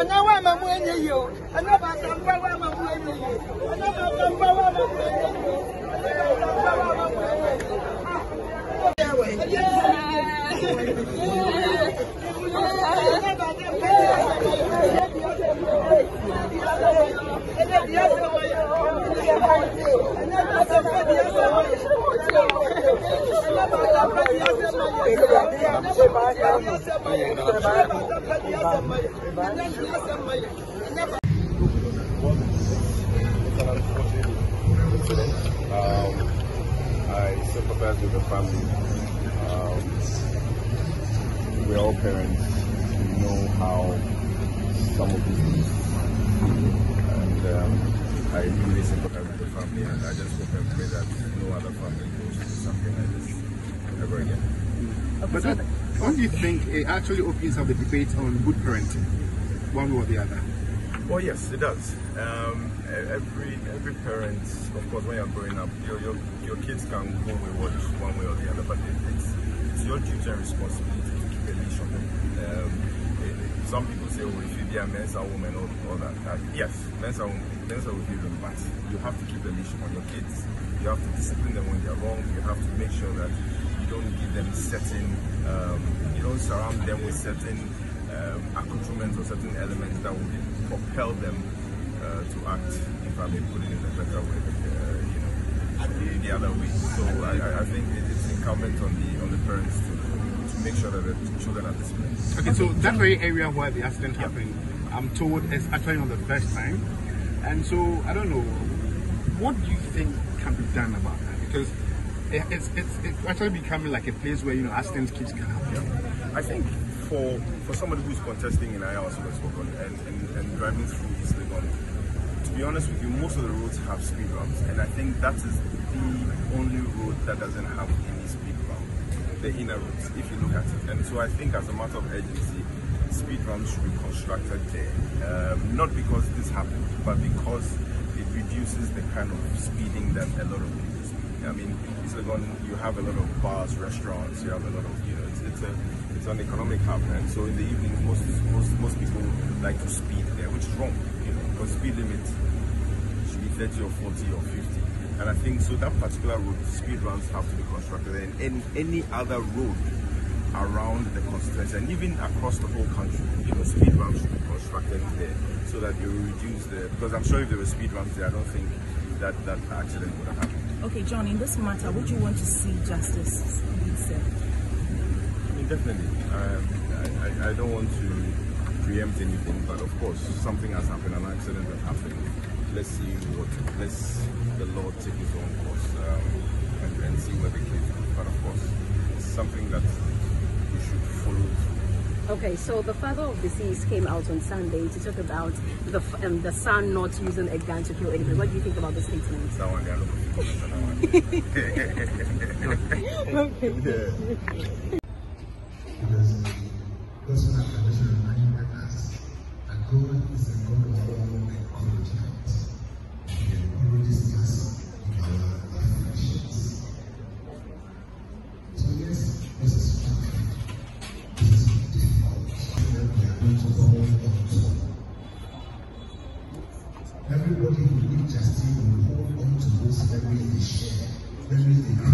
ɛnɛ wa ma mu enye yie o. Ba ta mba wa ma mu enye yie ɛnɛ ba ta mba wa ma mu enye yie ɛnɛ ba ta mba wa ma mu enye yie. Ah. Sympathize with the family. Um, we're all parents. We know how some of these things and um, I really sympathize with the family and I just hope and pray that no other family goes through something like this ever again. But don't, don't you think it actually opens up the debate on good parenting, one way or the other? Well, yes, it does. Um, every every parent, of course, when you're growing up, your your, your kids can go wayward one way or the other, but it, it's it's your duty and responsibility to keep a leash on them. Um, it- it- some people say, "Oh, if you be a men's and woman, or all that." Uh, yes, men's and men's are you, but you have to keep a leash on your kids. You have to discipline them when they're wrong. You have to make sure that you don't give them certain, um, you don't surround them with certain um, accoutrements or certain elements that would propel them uh, to act, if I may put it in a better way, uh, you know, the, the other way. So I, I- I think it is incumbent on the on the parents to, to make sure that the children are disciplined. Okay, so that very area where the accident happened, I'm told is actually not the first time. And so, I don't know, what do you think can be done about that? Because it's, it's, it's actually becoming like a place where, you know, accidents keeps can happen. I think for for somebody who's contesting in West Wuogon and, and, and driving through East Legon, to be honest with you, most of the roads have speed bumps, and I think that is the only road that doesn't have any speed bump, the inner roads, if you look at it. And so I think as a matter of urgency, speed bumps should be constructed there, um, not because this happened, but because it reduces the kind of speeding that a lot of people. I mean, Legon, you have a lot of bars, restaurants, you have a lot of, you know, it's, it's a it's an economic hub, and so in the evenings, most most most people like to speed there, which is wrong, you know, because speed limit should be 30 or 40 or 50. And I think so that particular road, speed ramps have to be constructed, and any, any other road around the constituency, and even across the whole country, you know, speed ramps should be constructed there so that you reduce the. Because I'm sure if there were speed ramps there, I don't think that that accident would have happened. Okay, John, in this matter, would you want to see justice be served? Definitely. Um, I, I, don't want to preempt anything, but of course, something has happened, an accident has happened. Let's see what, let's the Lord take his own course um, and, and see where the case. But of course, it's something that we should follow. Okay, so the father of the deceased came out on Sunday to talk about the f- um, the son not using a gun to kill anybody. What do you think about the statement? One, Let.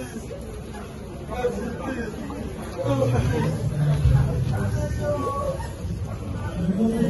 Thank you.